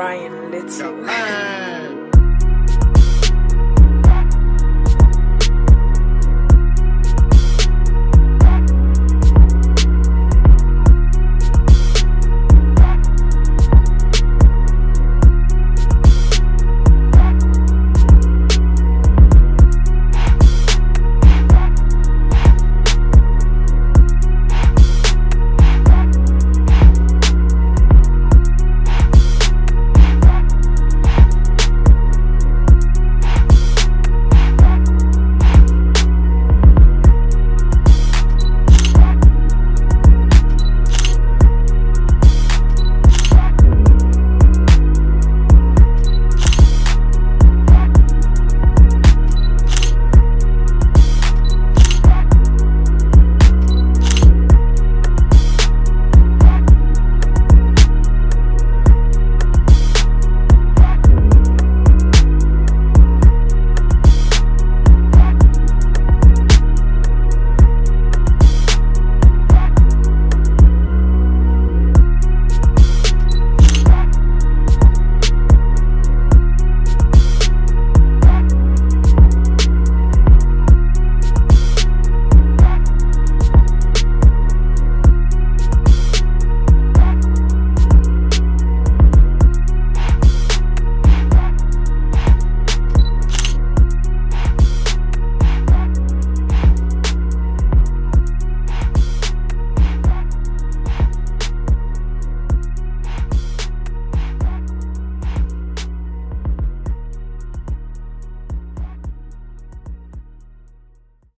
Ryan Little.